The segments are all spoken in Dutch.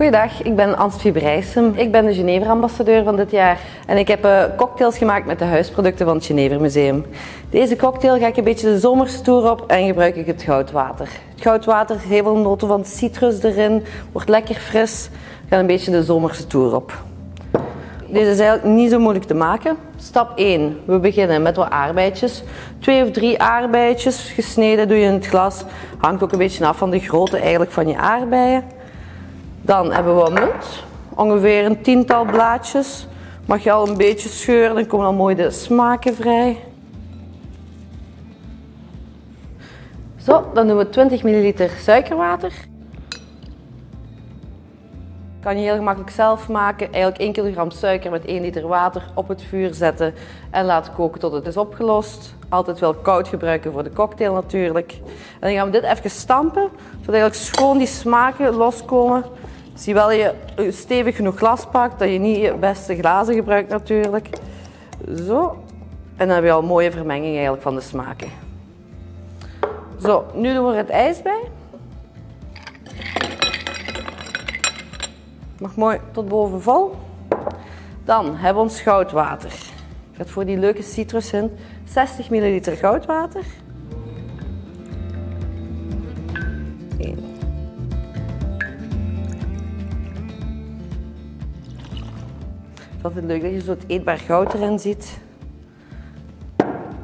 Goedendag, ik ben Brijsem. Ik ben de Genever-ambassadeur van dit jaar. En ik heb uh, cocktails gemaakt met de huisproducten van het Genever Museum. Deze cocktail ga ik een beetje de zomerse toer op en gebruik ik het goudwater. Het goudwater heeft heel veel noten van citrus erin, wordt lekker fris. Ik ga een beetje de zomerse toer op. Deze is eigenlijk niet zo moeilijk te maken. Stap 1. We beginnen met wat aardbeidjes. Twee of drie aardbeidjes gesneden doe je in het glas. Hangt ook een beetje af van de grootte eigenlijk van je aardbeien. Dan hebben we munt. Ongeveer een tiental blaadjes. Mag je al een beetje scheuren, dan komen al mooi de smaken vrij. Zo, dan doen we 20 ml suikerwater. Kan je heel gemakkelijk zelf maken. Eigenlijk 1 kg suiker met 1 liter water op het vuur zetten en laten koken tot het is opgelost. Altijd wel koud gebruiken voor de cocktail natuurlijk. En dan gaan we dit even stampen, zodat eigenlijk schoon die smaken loskomen. Zie wel je stevig genoeg glas pakt, dat je niet je beste glazen gebruikt natuurlijk. Zo. En dan heb je al een mooie vermenging eigenlijk van de smaken. Zo, nu doen we er het ijs bij. Mag mooi tot boven vol. Dan hebben we ons goudwater. Ik ga voor die leuke citrus in. 60 ml goudwater. Het is altijd leuk dat je zo het eetbaar goud erin ziet.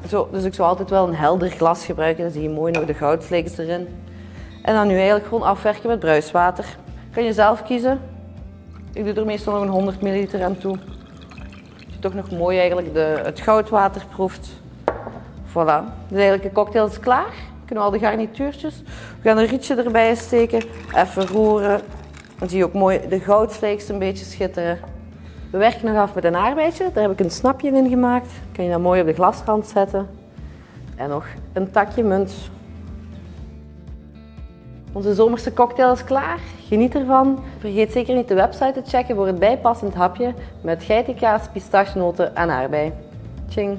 Zo, dus ik zou altijd wel een helder glas gebruiken. Dan zie je mooi nog de goudvlees erin. En dan nu eigenlijk gewoon afwerken met bruiswater. Kan je zelf kiezen. Ik doe er meestal nog een 100 ml aan toe. Toch nog mooi eigenlijk de, het goudwater proeft. Voilà. Dus eigenlijk de cocktail is klaar. Kunnen we al de garnituurtjes. We gaan een rietje erbij steken. Even roeren. Dan zie je ook mooi de goudvlees een beetje schitteren. We werken nog af met een aardbeidje. Daar heb ik een snapje in gemaakt. Kan je dat mooi op de glasrand zetten. En nog een takje munt. Onze zomerse cocktail is klaar. Geniet ervan. Vergeet zeker niet de website te checken voor het bijpassend hapje met geitenkaas, pistachenoten en aardbei. Tjing!